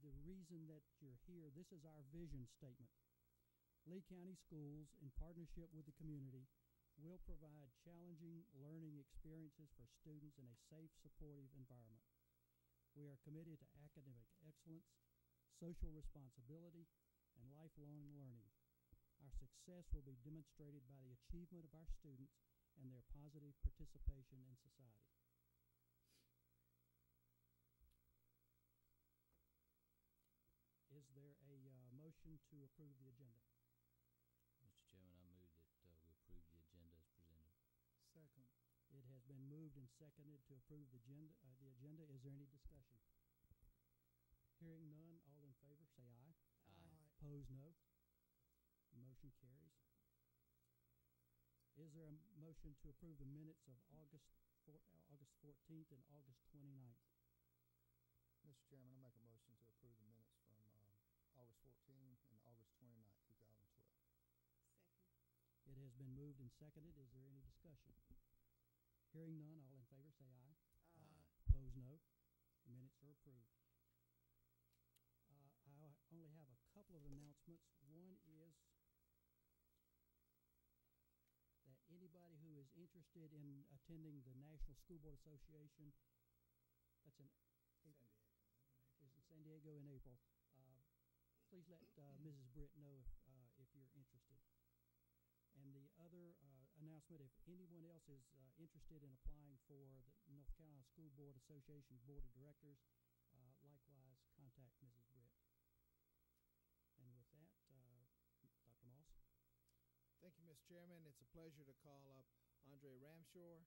the reason that you're here, this is our vision statement. Lee County Schools, in partnership with the community, will provide challenging learning experiences for students in a safe, supportive environment. We are committed to academic excellence, social responsibility, and lifelong learning. Our success will be demonstrated by the achievement of our students and their positive participation in society. Is there a uh, motion to approve the agenda? Mr. Chairman, I move that uh, we approve the agenda as presented. Second. It has been moved and seconded to approve the agenda, uh, the agenda. Is there any discussion? Hearing none, all in favor, say aye. Aye. Opposed, no. Motion carries. Is there a motion to approve the minutes of August four, uh, August fourteenth and August twenty-ninth? Mr. Chairman, I make a motion to approve the minutes from, um, August fourteen and August twenty-ninth, two thousand twelve. Second. It has been moved and seconded. Is there any discussion? Hearing none, all in favor, say aye. Aye. Opposed, no. The minutes are approved. Uh, I only have a couple of announcements. One is that anybody who is interested in attending the National School Board Association, that's in April, is in San Diego in April, uh, please let, uh, Mrs. Britt know if, uh, if you're interested. And the other uh, announcement, if anyone else is uh, interested in applying for the North Carolina School Board Association Board of Directors, uh, likewise contact Mrs. Britt. And with that, uh, Dr. Moss. Thank you, Mr. Chairman. It's a pleasure to call up Andre Ramseur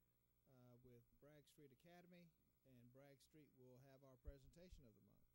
uh, with Bragg Street Academy, and Bragg Street will have our presentation of the month.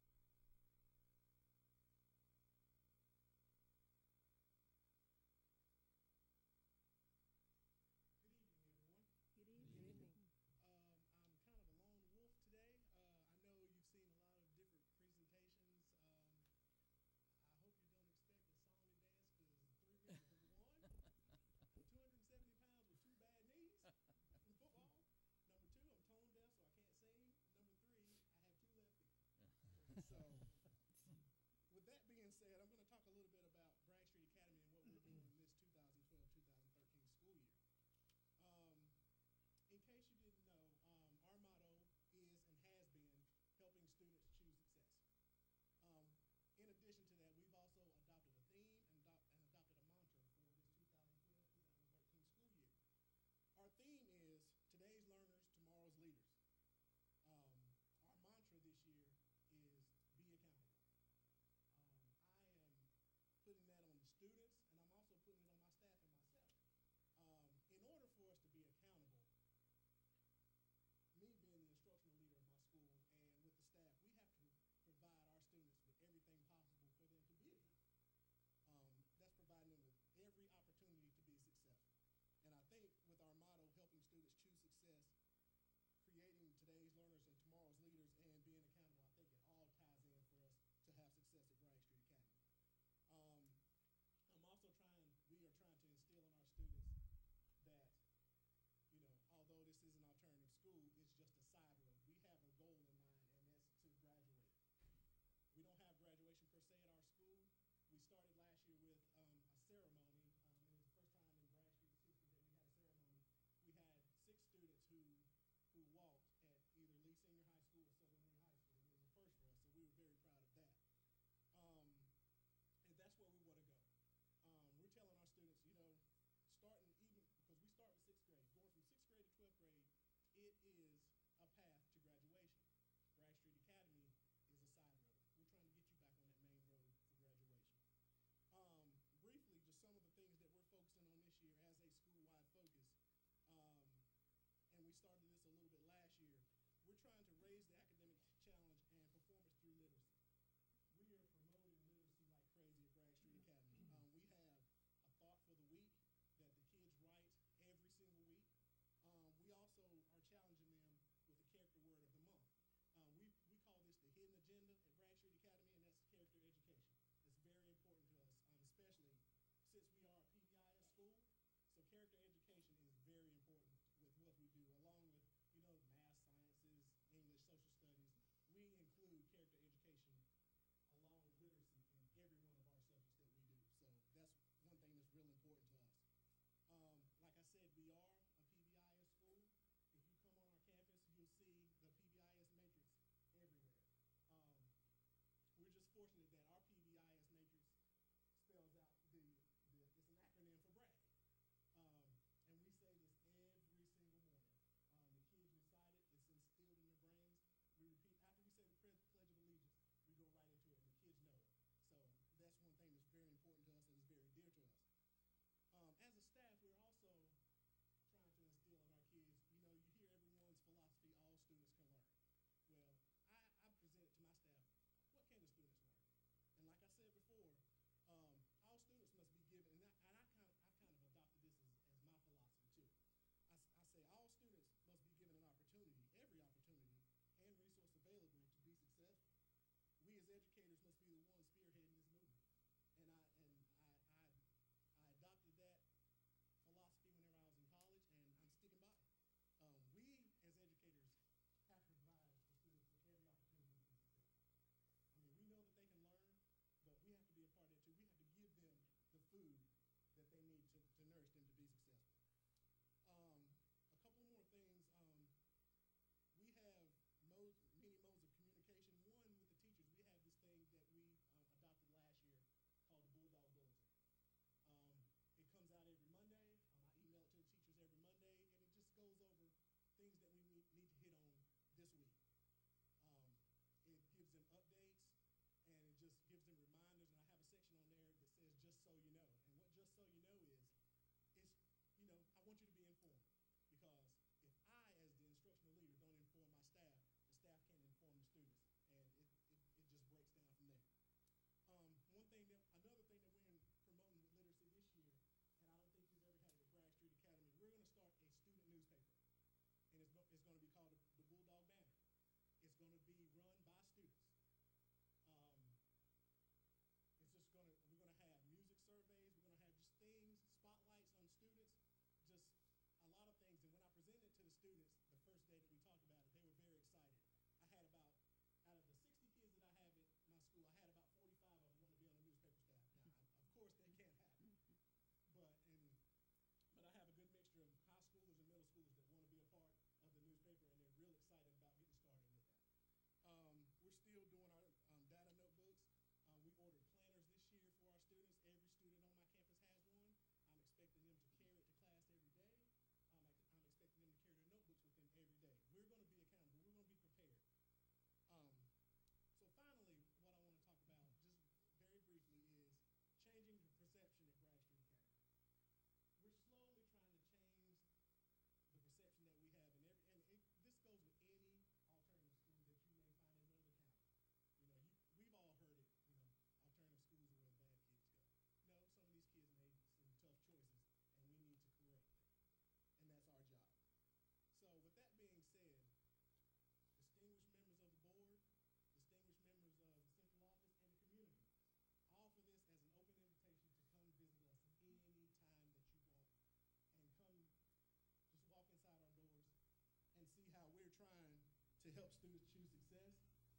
Help students choose success,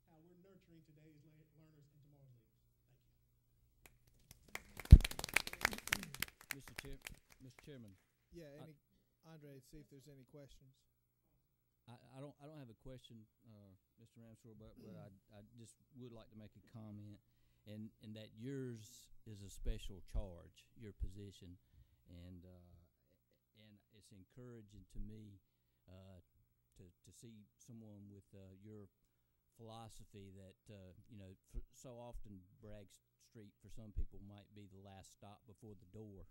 how we're nurturing today's la- learners and tomorrow's leaders. Thank you. Mr. Chair, Mr. Chairman, Yeah, I- any, Andre, see if there's any questions. I, I don't, I don't have a question, uh, Mr. Ramseur, but, but I, I just would like to make a comment. And, and that yours is a special charge, your position. And, uh, and it's encouraging to me, uh, to, to see someone with, uh, your philosophy that, uh, you know, for, so often Bragg Street for some people might be the last stop before the door.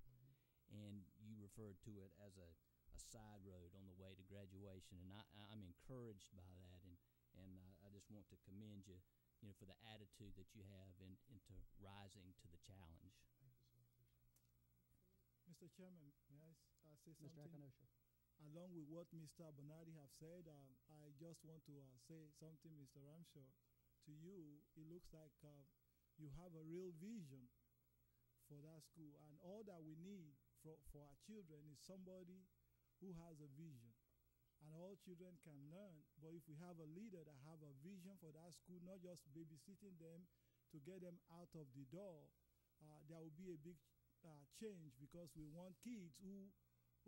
And you referred to it as a, a side road on the way to graduation, and I, I- I'm encouraged by that, and and I, I just want to commend you, you know, for the attitude that you have in, into rising to the challenge. Mr. Chairman, may I uh, say Mr. something? Akinosha. Along with what Mr. Bernardi have said, um, I just want to uh, say something, Mr. Ramseur. To you, it looks like uh, you have a real vision for that school, and all that we need for, for our children is somebody who has a vision. And all children can learn, but if we have a leader that have a vision for that school, not just babysitting them to get them out of the door, uh, there will be a big uh, change because we want kids who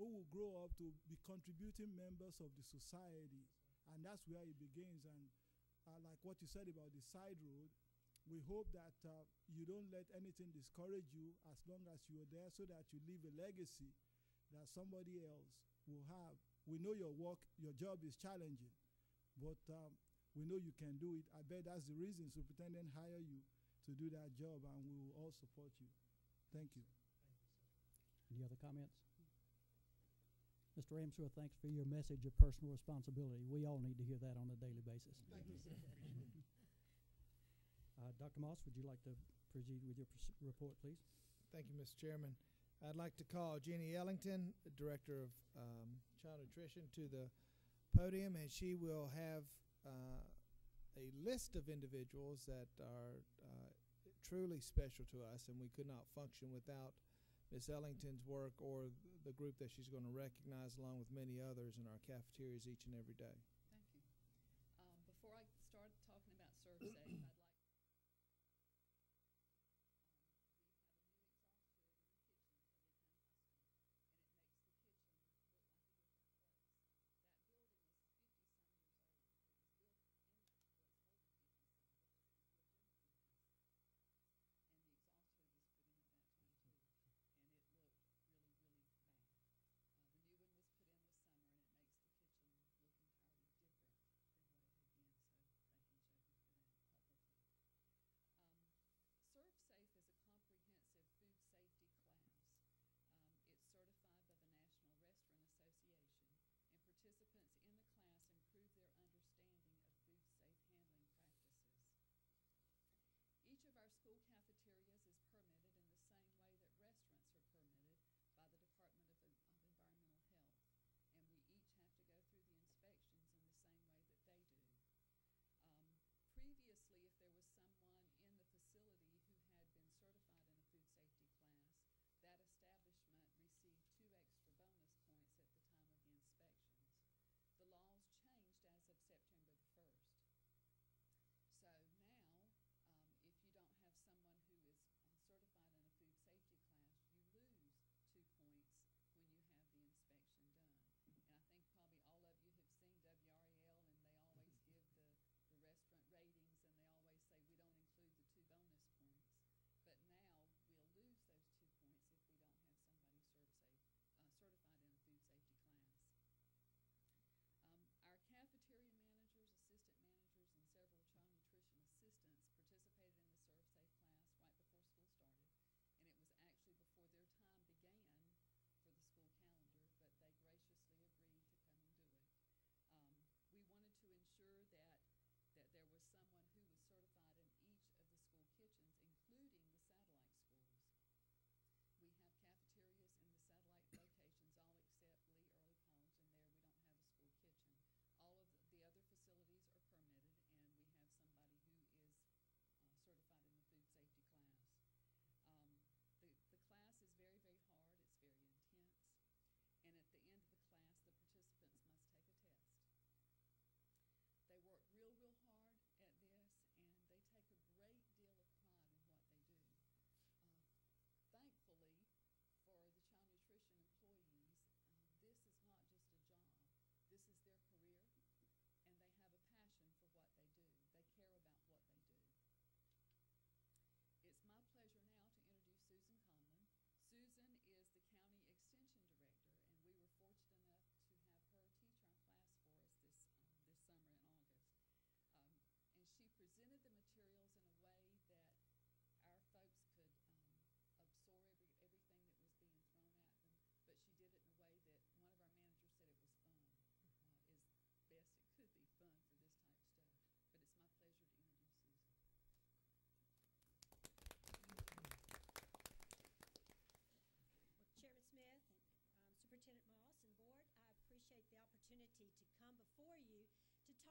who will grow up to be contributing members of the society, and that's where it begins. And uh, like what you said about the side road, we hope that uh, you don't let anything discourage you as long as you're there, so that you leave a legacy that somebody else will have. We know your work, your job is challenging, but um, we know you can do it. I bet that's the reason superintendent hire you to do that job, and we will all support you. Thank you. Any other comments? Mr. Ramseur, thanks for your message of personal responsibility. We all need to hear that on a daily basis. Thank you, sir. Uh, Dr. Moss, would you like to proceed with your pers- report, please? Thank you, Mr. Chairman. I'd like to call Jeannie Ellington, the Director of um, Child Nutrition, to the podium, and she will have uh, a list of individuals that are uh, truly special to us, and we could not function without Ms. Ellington's work or th- the group that she's going to recognize, along with many others in our cafeterias each and every day.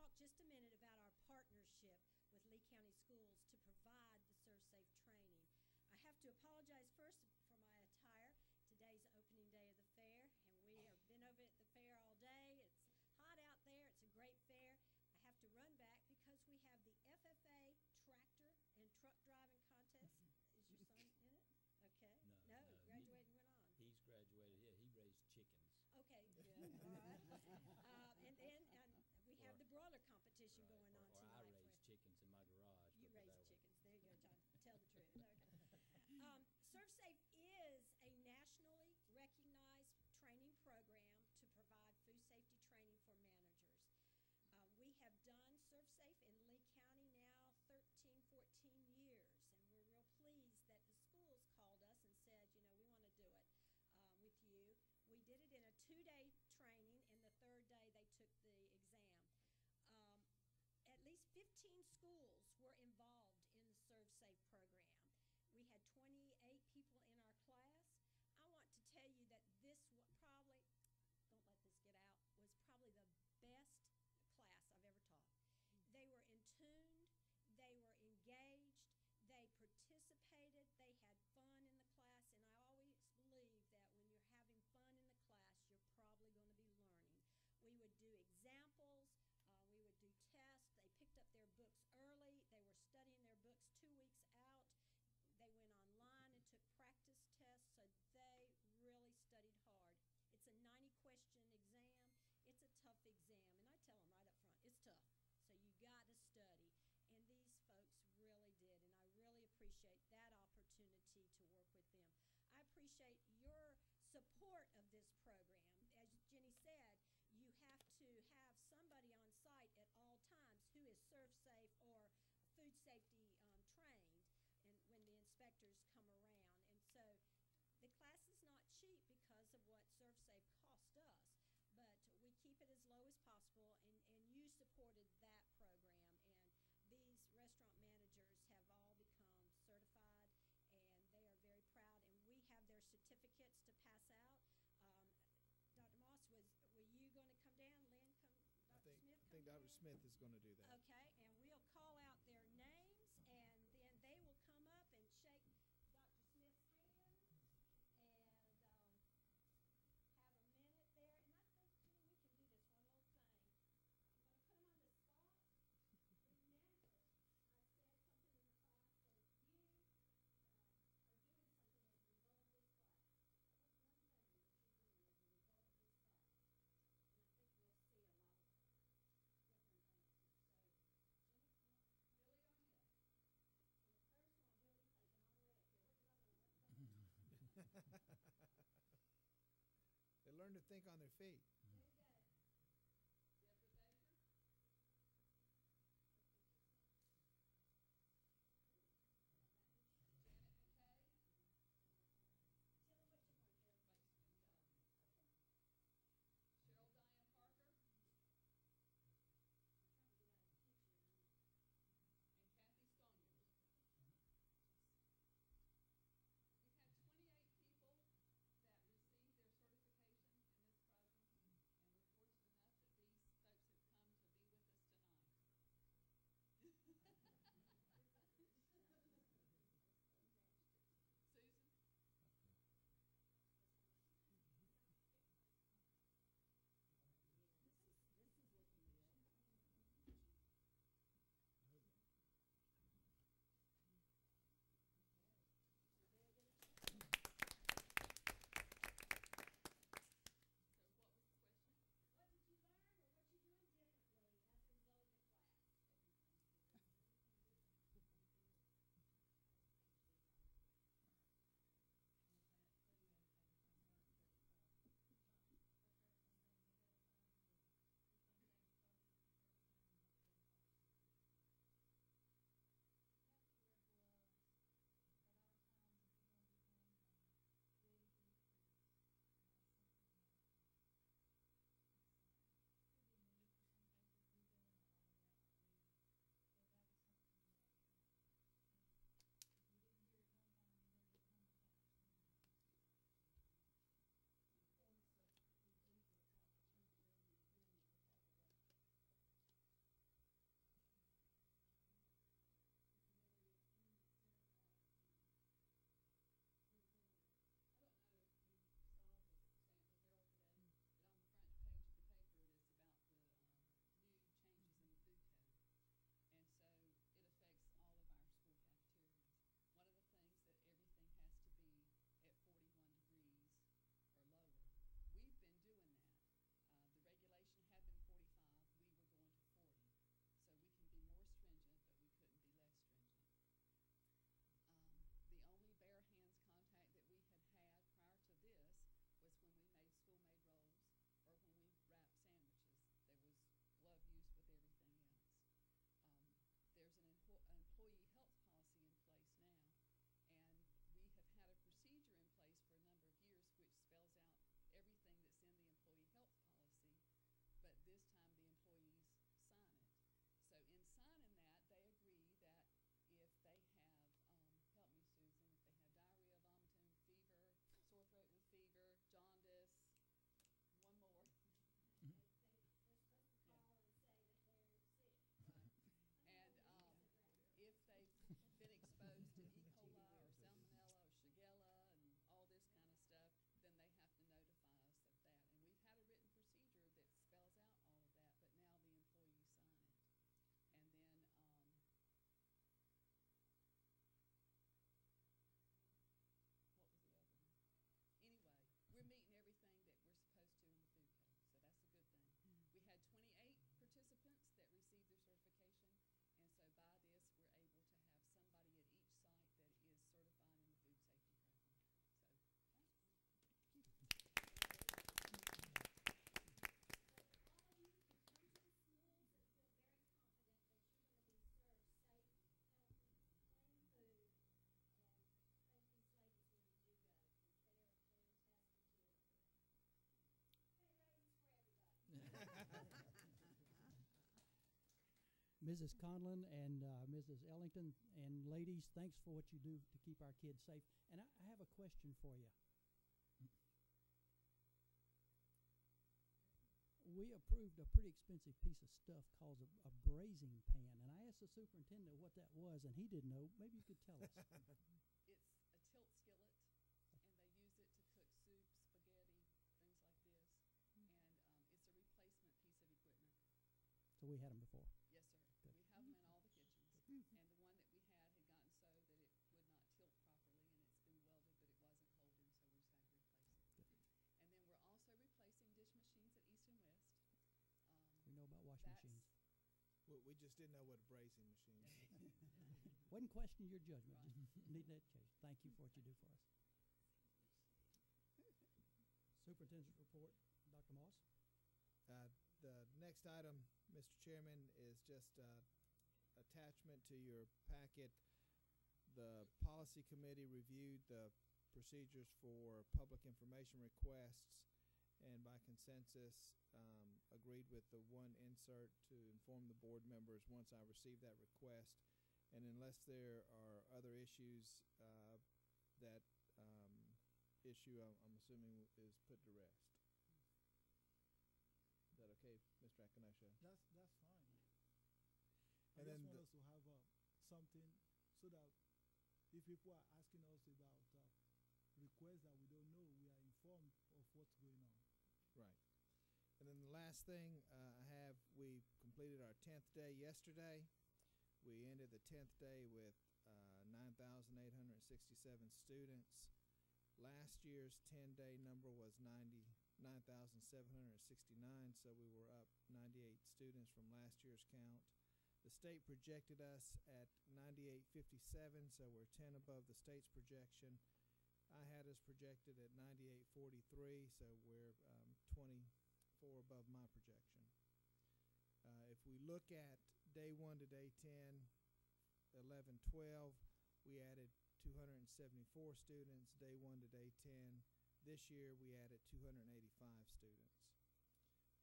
talk just a minute about our partnership with Lee County Schools to provide the ServSafe training. I have to apologize first competition going 15 schools were involved. tough. So you got to study. And these folks really did, and I really appreciate that opportunity to work with them. I appreciate your support of this program. As Jenny said, you have to have somebody on site at all times who is serve safe or food safety um, trained and when the inspectors come supported that program. And these restaurant managers have all become certified and they are very proud. And we have their certificates to pass out. Um, Dr. Moss, was were you going to come down? Lynn, come. Dr. I think, Smith, I think Dr. Down? Smith is going to do that. Okay, think on their feet. Mrs. Conlon and uh, Mrs. Ellington and ladies, thanks for what you do to keep our kids safe. And I, I have a question for you. We approved a pretty expensive piece of stuff called a, a braising pan, and I asked the superintendent what that was, and he didn't know. Maybe you could tell us. It's a tilt skillet, and they use it to cook soup, spaghetti, things like this. And um, it's a replacement piece of equipment. so we had them before. Yes, sir. Good. We have them in all the kitchens. And the one that we had had gotten so that it would not tilt properly, and it's been welded, but it wasn't holding, so we just had to replace it. And then we're also replacing dish machines at East and West. Um, We know about washing that's- machines. We, we just didn't know what a braising machine is. Wasn't questioning your judgment, Right. just needing education. Thank you for what you do for us. Superintendent's report, Dr. Moss? Uh, The next item, Mr. Chairman, is just uh, attachment to your packet. The policy committee reviewed the procedures for public information requests and by consensus um, agreed with the one insert to inform the board members once I receive that request. And unless there are other issues, uh, that um, issue, I'm I'm assuming, is put to rest. Is that okay, Mr. Akinosha? That's that's fine. And I then just want us to have uh, something so that if people are asking us about uh, requests that we don't know, we are informed of what's going on. Right. And then the last thing uh, I have, we completed our tenth day yesterday. We ended the tenth day with uh, nine thousand eight hundred sixty-seven students. Last year's ten-day number was ninety-nine thousand seven hundred sixty-nine, so we were up ninety-eight students from last year's count. The state projected us at ninety-eight fifty-seven, so we're ten above the state's projection. I had us projected at ninety-eight forty-three, so we're um, twenty-four above my projection. Uh, if we look at day one to day 10, 11, 12, we added 274 students. Day one to day 10, this year we added 285 students.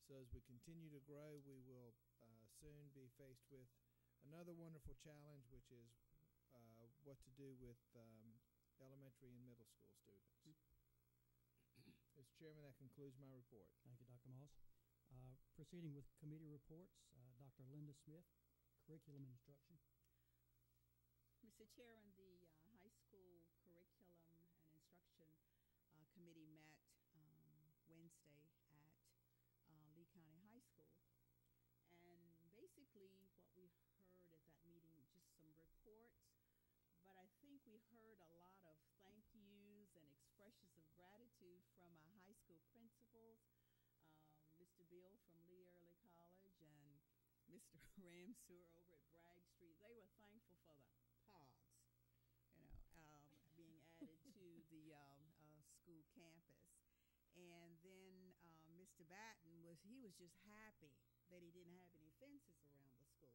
So as we continue to grow, we will uh, soon be faced with another wonderful challenge, which is uh, what to do with um, elementary and middle school students. Mr. Chairman, that concludes my report. Thank you, Dr. Moss. Uh, Proceeding with committee reports, uh, Dr. Linda Smith, curriculum instruction. Mr. Chairman, the uh, high school curriculum and instruction uh, committee met um, Wednesday at uh, Lee County High School. And basically, what we heard at that meeting, just some reports, but I think we heard a lot of thank yous and expressions of gratitude from our high school principals, um, Mr. Bill from Lee Early College and Mr. Ramseur over at Bragg Street. They were thankful for the pods, you know, um, being added to the um, uh, school campus. And then um, Mr. Batten was he was just happy that he didn't have any fences around the school.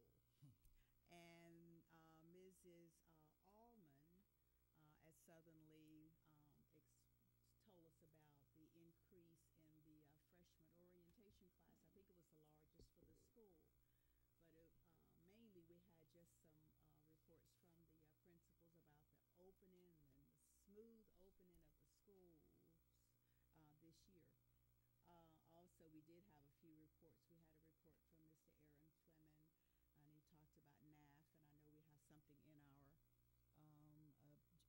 And uh, Mrs. Uh, Allman uh, at Southern Lee um, ex- told us about the increase in the uh, freshman orientation class. I think it was the largest for the school. But it, uh, mainly we had just some uh, reports from the uh, principals about the opening and the smooth opening of the schools uh, this year. Uh, also, we did have a few reports. We had a report from Mr. Aaron Fleming, and he talked about NAF, and I know we have something in our um,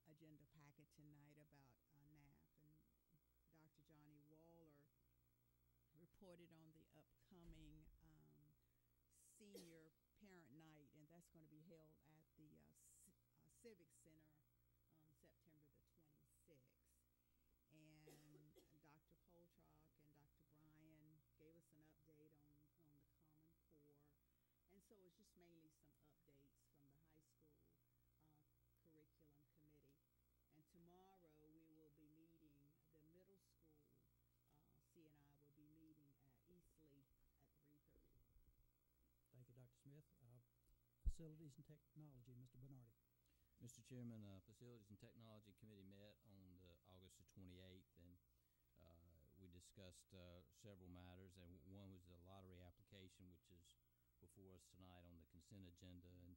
agenda packet tonight about uh, NAF. And Dr. Johnny Waller reported on the upcoming um, senior parent night, and that's going to be held at the uh, uh, Civic Center on September the 26th. And Dr. Poltrock and Dr. Bryan gave us an update on, on the Common Core. And so it's just mainly some updates from the high school uh, curriculum committee. And tomorrow we will be meeting, the middle school uh, I will be meeting at East Lee at 3:30. Thank you, Dr. Smith. Uh, Facilities and Technology, Mr. Bernardi. Mr. Chairman, uh, Facilities and Technology Committee met on the August the twenty-eighth, and, uh, we discussed, uh, several matters, and one was the lottery application, which is before us tonight on the consent agenda, and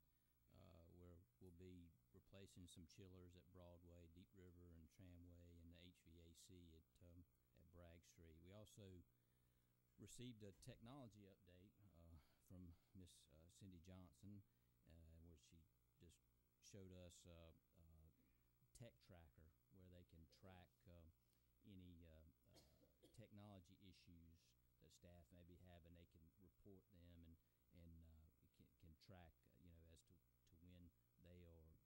uh, where we'll be replacing some chillers at Broadway, Deep River, and Tramway, and the HVAC at um, at Bragg Street. We also received a technology update uh, from Miss uh, Cindy Johnson, uh, where she just showed us uh, Tech Tracker, where they can track uh, any uh, technology issues that staff may be having. They can report them and and uh, it can, can track, uh, you know, as to, to when they are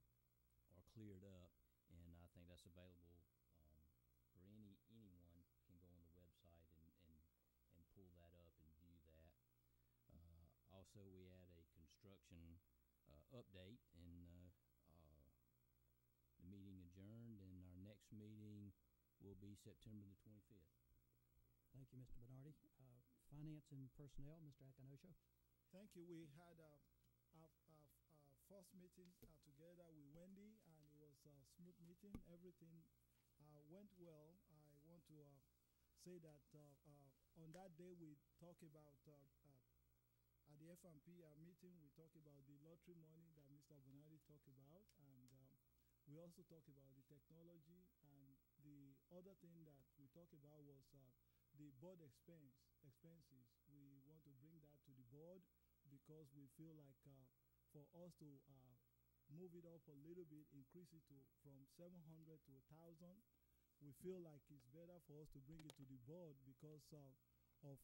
are cleared up. And I think that's available um, for any anyone can go on the website and, and and pull that up and view that. Uh, also, we had a construction uh, update, and uh, uh, the meeting adjourned, and our next meeting will be September the 25th. Thank you, Mr. Bernardi. Uh, Finance and Personnel, Mr. Akanosho. Thank you. We had uh, our, our, our first meeting uh, together with Wendy, and it was a smooth meeting. Everything uh, went well. I want to uh, say that uh, uh, on that day we talked about uh, at the FMP meeting we talked about the lottery money that Mr. Bernardi talked about, and um, we also talked about the technology. And the other thing that we talked about was the board expense expenses. We want to bring that to the board because we feel like uh, for us to uh, move it up a little bit, increase it to from 700 to 1,000, we feel like it's better for us to bring it to the board because uh, of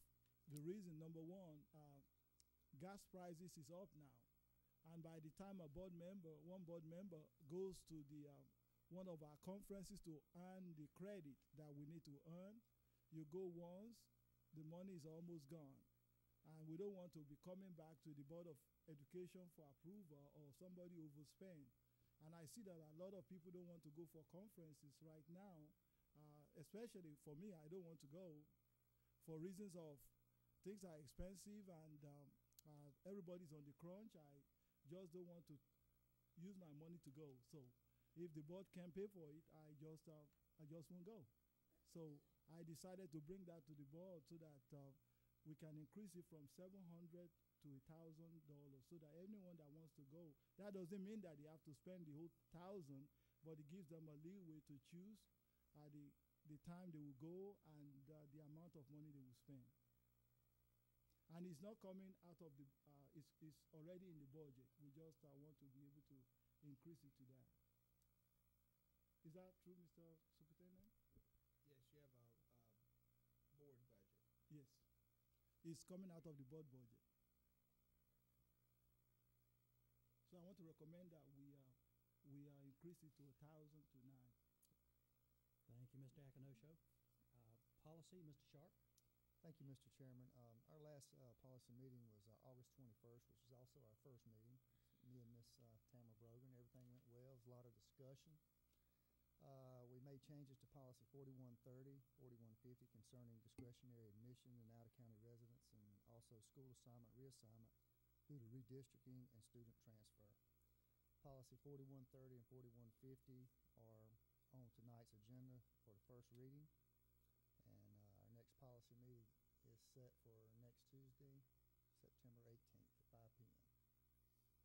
the reason. Number one, gas prices is up now, and by the time a board member, one board member, goes to the um, one of our conferences to earn the credit that we need to earn, you go once, the money is almost gone and we don't want to be coming back to the board of education for approval or somebody overspend. And i see that a lot of people don't want to go for conferences right now uh, especially for me i don't want to go for reasons of things are expensive and um, uh, everybody's on the crunch. I just don't want to use my money to go. So if the board can pay for it i just uh, i just won't go. So i decided to bring that to the board so that uh, we can increase it from 700 to a thousand dollars so that anyone that wants to go that doesn't mean that they have to spend the whole thousand but it gives them a leeway to choose uh, the the time they will go and uh, the amount of money they will spend. And it's not coming out of the uh, it's, it's already in the budget. We just uh, want to be able to increase it to that. Is that true mr superintendent Yes, you have a, a board budget. yes it's coming out of the board budget. So I want to recommend that we uh, we uh, increase it to a thousand to nine. Thank you, Mr. Akanosho. Uh, Policy, Mr. Sharp. Thank you, Mr. Chairman. Um, our last uh, policy meeting was uh, August 21st, which was also our first meeting. Me and Miss uh, Tamara Brogan, everything went well. There was a lot of discussion. Uh, we made changes to policy 4130, 4150 concerning discretionary admission and out-of-county residents and also school assignment reassignment due to redistricting and student transfer. Policy 4130 and 4150 are on tonight's agenda for the first reading. And uh, our next policy meeting is set for next Tuesday, September 18th at 5 p.m.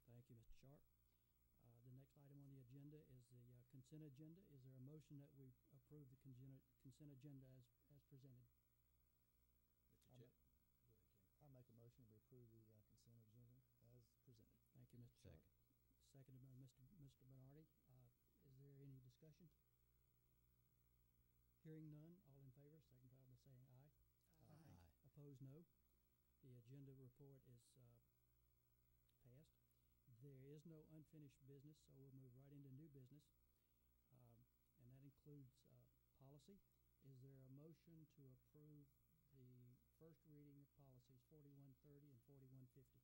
Thank you, Mr. Sharp. Uh, The next item on the agenda is the uh, consent agenda. Is there a motion that we approve the consent consent agenda as as presented? Mr. I Chair. Go ahead, Ken. I make a motion to approve the uh, consent agenda as presented. Thank you, Mr. Sharp. Second. Seconded by Mr. Mr. Bernardi. Uh, Is there any discussion? Hearing none, all in favor, signify by saying aye. Aye. Opposed, no. The agenda report is uh, passed. There is no unfinished business, so we'll move right into new business, um, and that includes uh, policy. Is there a motion to approve the first reading of policies 4130 and 4150?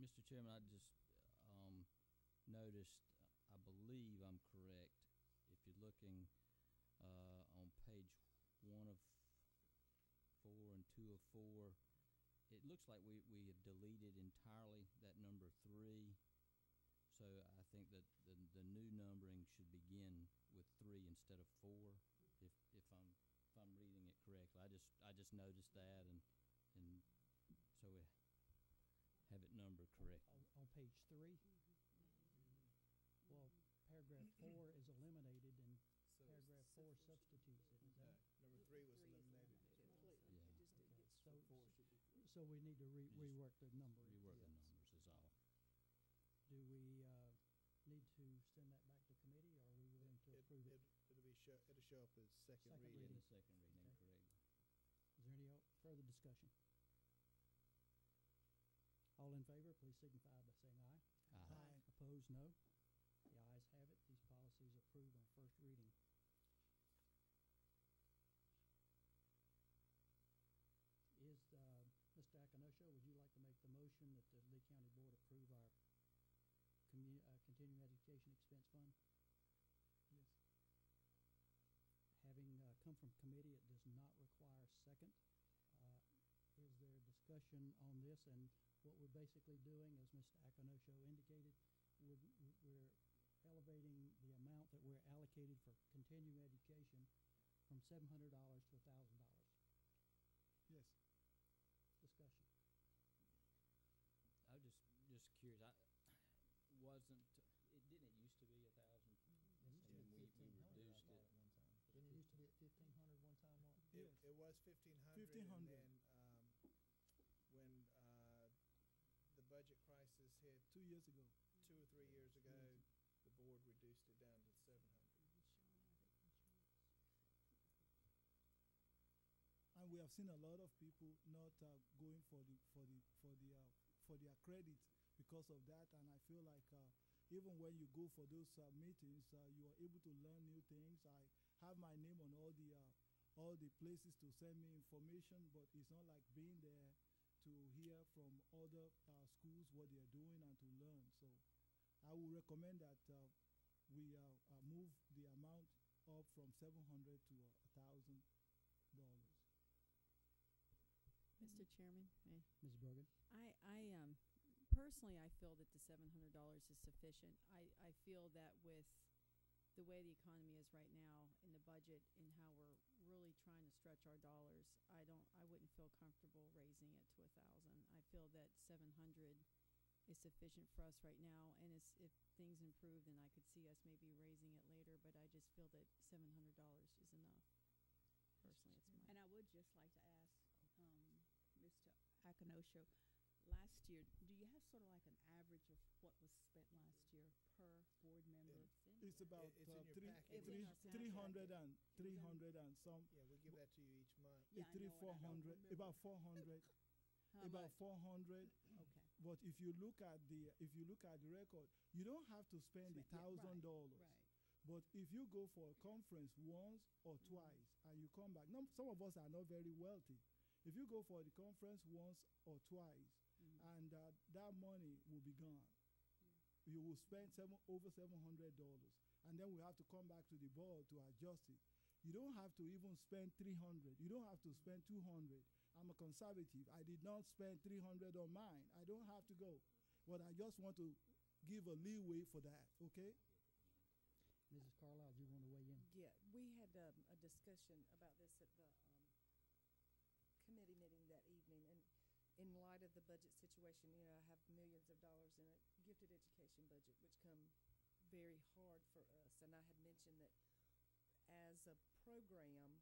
Mr. Chairman, I just um, noticed, I believe I'm correct, if you're looking uh, on page one of four and two of four, it looks like we, we have deleted entirely that number three. So I think that the, the new numbering should begin with three instead of four, if, if I'm, if I'm reading it correctly. I just, I just noticed that and, and so it numbered. On, on page three, well, paragraph four is eliminated and So it's paragraph four substitutes it, is No, that? number three was eliminated. Completely. Yeah. It just didn't Okay, get so, Four should be three. so we need to re- You just rework the numbering. Rework the Yes. numbers is all. Do we, uh, need to send that back to committee, or are we willing to It- approve it? It'll be show, it'll show up as second Second reading. In the second reading, Okay. correct. Is there any o- further discussion? All in favor, please signify by saying aye. Aye. Aye. Opposed, no. The ayes have it. These policies approved on first reading. Is, uh, Mr. Akinosha, would you like to make the motion that the Lee County Board approve our commu- uh, continuing education expense fund? Yes. Having, uh, come from committee, it does not require second. Uh, is there discussion on this? And what we're basically doing, as Mr. Akinosha indicated, we're, we're elevating the amount that we're allocated for continuing education from seven hundred dollars to thousand dollars. Yes. Discussion. I was just, just curious, I, wasn't, it, didn't it used to be a thousand? It used to And be we, we 1500, I reduced it. at one time. Didn't it used to be at fifteen hundred one time, Mark? It, Yes. it was fifteen hundred, and 1500. then, um, when, uh, the budget crisis hit Two years ago. two or three years ago, the board reduced it down to seven hundred. And we have seen a lot of people not uh, going for the for the for the uh, for their credit because of that. And I feel like uh, even when you go for those uh, meetings, uh, you are able to learn new things. I have my name on all the uh, all the places to send me information, but it's not like being there to hear from other uh, schools what they are doing and to learn. So I would recommend that uh, we uh, uh, move the amount up from seven hundred to a thousand dollars. Mr. Chairman, may, Ms. Brogan? I, I, um, personally, I feel that the seven hundred dollars is sufficient. I, I feel that with the way the economy is right now in the budget and how we're really trying to stretch our dollars, I don't, I wouldn't feel comfortable raising it to a thousand. I feel that seven hundred is sufficient for us right now, and it's, if things improve, then I could see us maybe raising it later, but I just feel that seven hundred dollars is enough. Personally, it's my. And I would just like to ask, um, Mr. Akinosha, last year, do you have sort of like an average of what was spent last year per board member? It's about it's uh, your three, packet. Three, three hundred and It was three in- hundred and some. Yeah, we give that to you each month. Yeah, three know, four and I don't hundred, remember. about four hundred, How about much? four hundred. Okay, But if you look at the if you look at the record, you don't have to spend the Spend- yeah, thousand dollars. right. But if you go for a conference once or Mm-hmm. twice and you come back, num- some of us are not very wealthy. If you go for the conference once or twice, Mhm. and uh, that money will be gone, you will spend seven over seven hundred dollars, and then we have to come back to the board to adjust it. You don't have to even spend three hundred. You don't have to spend two hundred. I'm a conservative. I did not spend three hundred on mine. I don't have to go, but I just want to give a leeway for that. Okay. Mrs. Carlisle, do you want to weigh in? Yeah, we had um, a discussion about this at the um, committee meeting that evening, and in light of the budget situation, you know, I have millions of dollars in a gifted education budget, which come very hard for us. And I had mentioned that as a program,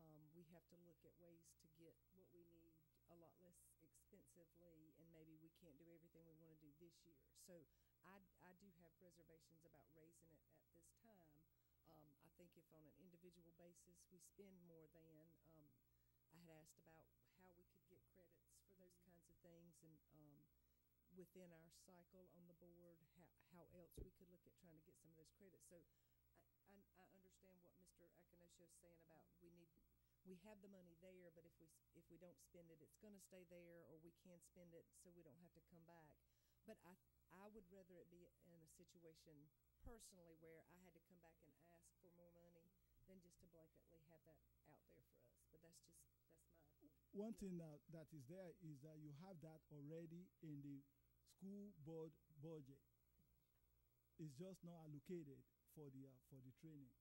um, we have to look at ways to get what we need a lot less expensively, and maybe we can't do everything we want to do this year. So I, I do have reservations about raising it at this time. Um, I think if on an individual basis we spend more than, um, I had asked about how we could get credits for those kinds of things and, um, within our cycle on the board, how, how else we could look at trying to get some of those credits. So I, I, understand what Mr. Akinosha is saying about we need, we have the money there, but if we, if we don't spend it, it's gonna stay there, or we can spend it so we don't have to come back. But I, I would rather it be in a situation personally where I had to come back and ask for more money than just to blanketly have that out there for us. But that's just, that's my opinion. One thing that, that is there is that you have that already in the school board budget. It's just not allocated for the, uh, for the training.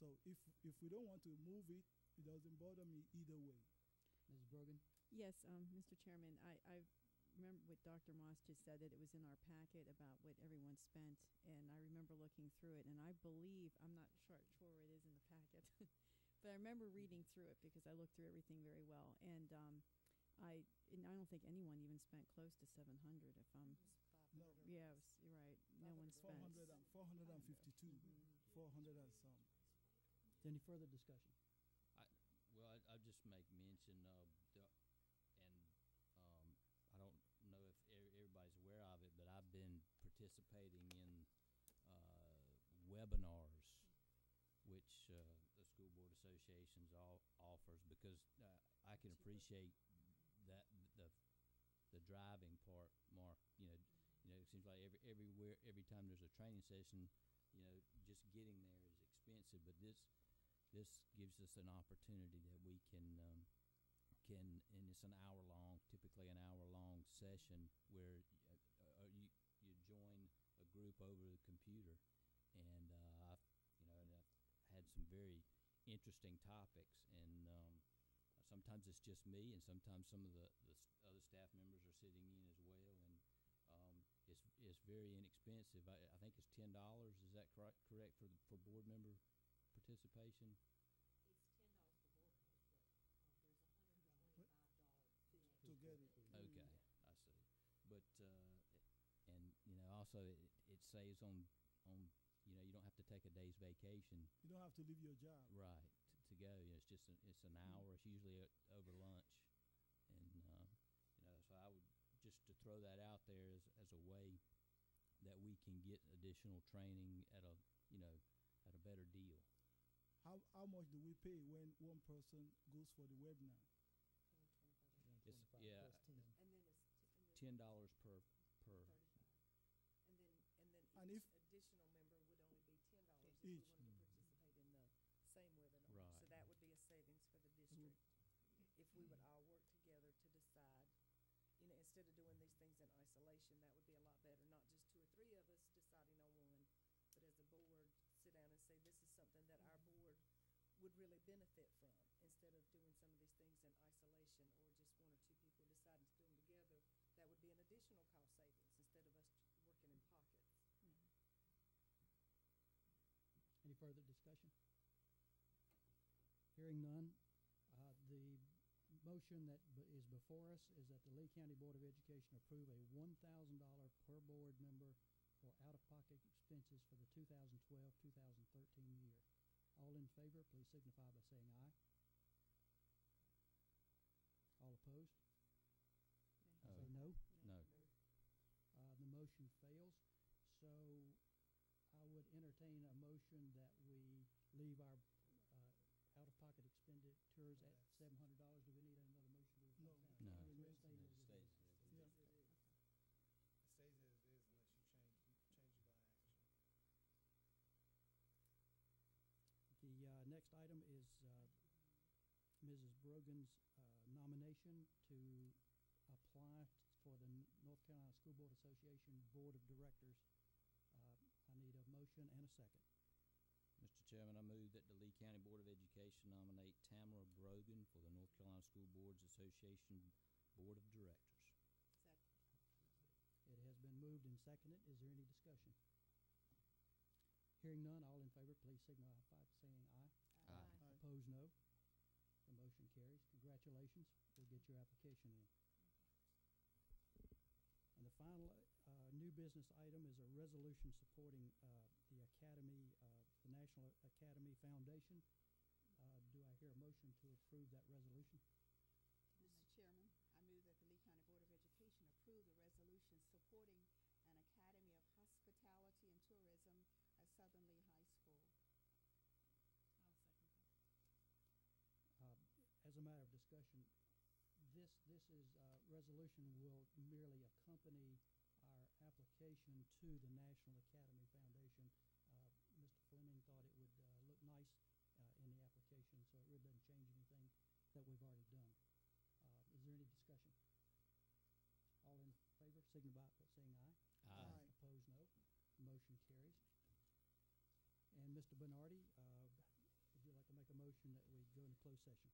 So if, if we don't want to move it, it doesn't bother me either way. Mrs. Brogan? Yes, um, Mr. Chairman, I, I remember what Dr. Moss just said, that it was in our packet about what everyone spent, and I remember looking through it, and I believe, I'm not sure, sure where it is in the packet, but I remember reading through it because I looked through everything very well, and, um, I, and I don't think anyone even spent close to seven hundred, if I'm, No. yeah, it was, you're right, no 500 one or Four spent. hundred and, four hundred and fifty-two, four hundred and some. Any further discussion? Well, I, I'll just make mention of the, and, um, I don't know if e- everybody's aware of it, but I've been participating in, uh, webinars, which, uh, the School Board Associations all offers, because, uh, I can appreciate that, the, the driving part, Mark, you know, you know, it seems like every, everywhere, every time there's a training session, you know, just getting there is expensive, but this, this gives us an opportunity that we can um, can and it's an hour long typically an hour long session where uh, uh, you you join a group over the computer. And uh, you know and I've had some very interesting topics and um, sometimes it's just me and sometimes some of the, the other staff members are sitting in as it's it's very inexpensive I, I think it's ten dollars is that correct correct for the, for board member participation To get it. Okay, I see. But, uh, and, you know, also it, it saves on, on, you know, you don't have to take a day's vacation, You don't have to leave your job. right, to, to go. You know, it's just, an it's an mm-hmm. hour, it's usually o- over lunch. And, uh, you know, so I would, just to throw that out there as, as a way that we can get additional training at a, you know, at a better deal. How, how much do we pay when one person goes for the webinar? It's, yeah, plus 10. And then it's, t- and then ten dollars per, per, thirty-five. And then, and then And each if- additional member would only be ten dollars Each. wanted to participate in the same webinar. So Right. that would be a savings for the district. If we would all work together to decide, you know, instead of doing these things in isolation, that would be a lot better. Not just two or three of us deciding on one, but as a board, sit down and say, this is something that our mm-hmm. board would really benefit from, instead of doing some of these things in isolation or just one or two people deciding to do them together. That would be an additional cost savings instead of us working in pockets. Mm-hmm. Any further discussion? Hearing none, motion that b- is before us is that the Lee County Board of Education approve a one thousand dollar per board member for out-of-pocket expenses for the 2012-2013 year. All in favor, please signify by saying aye. All opposed? Oh. Say no. no. Uh, the motion fails, so I would entertain a motion that we leave our, uh, out-of-pocket expenditures at seven hundred dollars. Do we need another motion to No. reflect that? No. Or Remains stay It as it stays is? as it is. Yeah. It stays as it is unless you change, you change it by action. The, uh, next item is, uh, Mrs. Brogan's, uh, nomination to apply t- for the N- North Carolina School Board Association Board of Directors. Uh, I need a motion and a second. Mr. Chairman, I move that the Lee County Board of Education nominate Tamara Brogan for the North Carolina School Boards Association Board of Directors. Second. It has been moved and seconded. Is there any discussion? Hearing none, all in favor, please signify by saying aye. Aye. Aye. Opposed, no. Motion carries. Congratulations. We'll get your application in. And the final, uh, new business item is a resolution supporting, uh, the Academy, uh, the National Academy Foundation. Uh, do I hear a motion to approve that resolution? this, this is, uh, resolution will merely accompany our application to the National Academy Foundation. Uh, Mr. Fleming thought it would, uh, look nice, uh, in the application, so it really doesn't change anything that we've already done. Uh, is there any discussion? All in favor, signify by saying aye. Aye. Aye. Opposed, no. Motion carries. And Mr. Bernardi, uh, would you like to make a motion that we go into closed session?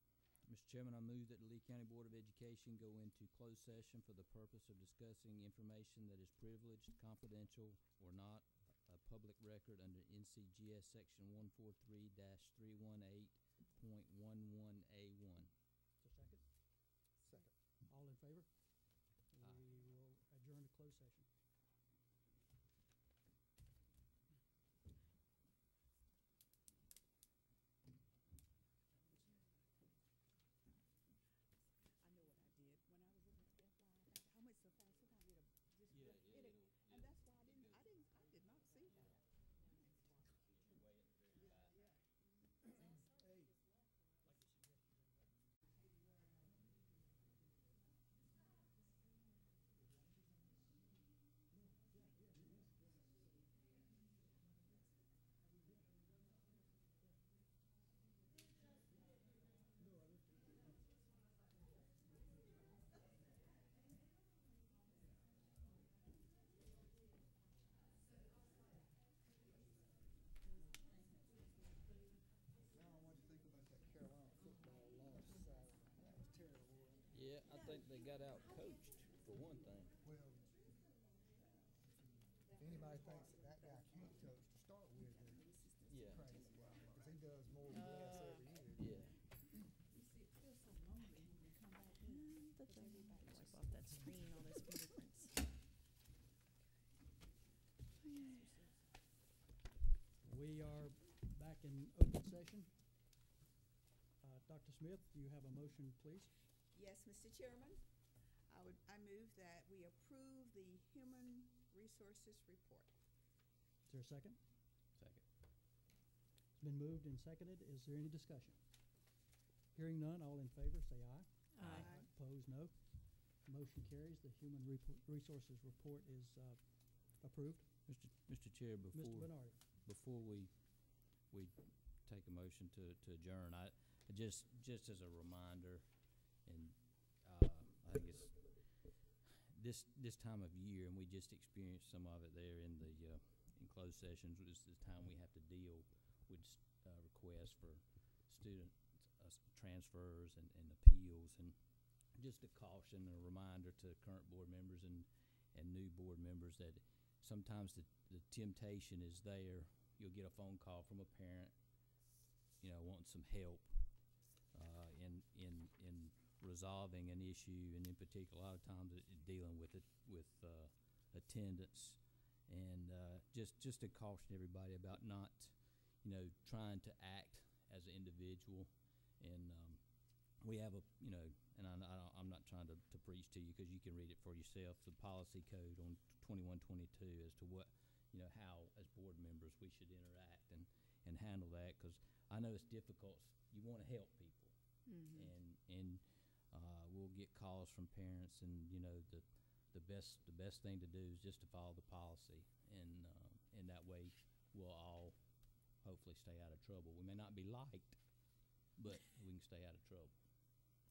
Mr. Chairman, I move that the Lee County Board of Education go into closed session for the purpose of discussing information that is privileged, confidential, or not a public record under NCGS Section one four three three one eight point one one A one. Is there a second? Second. All in favor? Aye. We will adjourn to closed session. I know what I did when I was in the FY. I went so fast, sometimes it'll just Yeah, hit yeah, it, it'll- and that's why I didn't, I didn't, I did not see that. Now, what do you think about that Carolina football loss Saturday? That was terrible. wasn't it? Yeah, I think they got out coached, for one thing. Well, if anybody thinks that that guy can't coach to start with, then Yeah. crazy. Because he does more with less every year. Yeah. You see, it feels so lonely when you come back in. Because everybody Wipe off that screen, all those fingerprints. We are back in open session. Uh, Dr. Smith, do you have a motion, please? Yes, Mr. Chairman, I would, I move that we approve the Human Resources Report. Is there a second? Second. It's been moved and seconded. Is there any discussion? Hearing none, all in favor, say aye. Aye. Opposed, no. Motion carries. The Human Repo- Resources Report is uh, approved. Mr. Mr. Chair, Mr. before, Bernardi? before we, we take a motion to, to adjourn, I, I just, just as a reminder, and, I think it's this, this time of year, and we just experienced some of it there in the, uh, in closed sessions, is the time we have to deal with, uh, requests for student, uh, transfers and, and appeals, and just a caution and a reminder to current board members and, and new board members that sometimes the, the temptation is there. You'll get a phone call from a parent, you know, wanting some help uh, in in resolving an issue, and in particular, a lot of times it, dealing with it with uh, attendance, and uh, just just to caution everybody about not, you know, trying to act as an individual, and um, we have a, you know, and I, I don't, I'm not trying to, to preach to you because you can read it for yourself. The policy code on 2122 as to what, you know, how as board members we should interact and, and handle that because I know it's difficult. You want to help people, Mm-hmm. and and uh, we'll get calls from parents, and you know the the best the best thing to do is just to follow the policy, and uh, and that way we'll all hopefully stay out of trouble. We may not be liked, but we can stay out of trouble.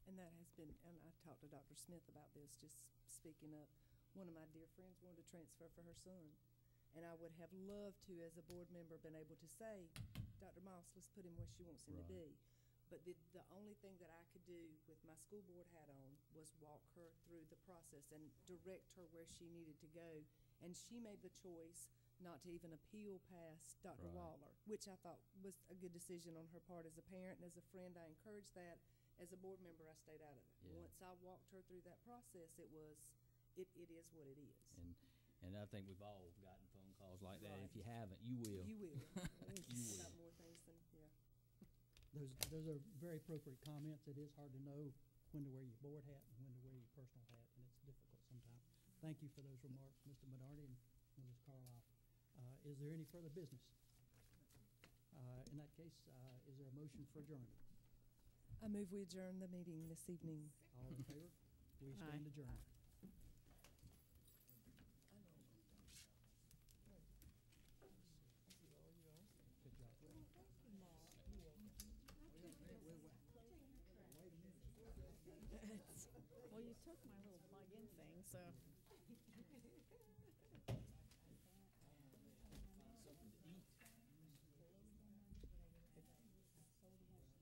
And that has been, and I talked to Dr. Smith about this, just speaking up. One of my dear friends wanted to transfer for her son. And I would have loved to, as a board member, been able to say, Dr. Moss, let's put him where she wants him to be. But the, the only thing that I could do with my school board hat on was walk her through the process and direct her where she needed to go. And she made the choice not to even appeal past Dr. Right. Waller, which I thought was a good decision on her part as a parent and as a friend. I encouraged that. As a board member, I stayed out of it. Yeah. Once I walked her through that process, it was, it, it is what it is. And and I think we've all gotten phone calls like that. Right. If you haven't, you will. You will. You will. more things than, yeah. Those, those are very appropriate comments. It is hard to know when to wear your board hat and when to wear your personal hat, and it's difficult sometimes. Thank you for those remarks, Mr. Bernardi and Mrs. Carlisle. Uh, is there any further business? Uh, in that case, uh, is there a motion for adjournment? I move we adjourn the meeting this evening. All in favor? We stand adjourned. Good job. Well, you took my little plug-in thing, so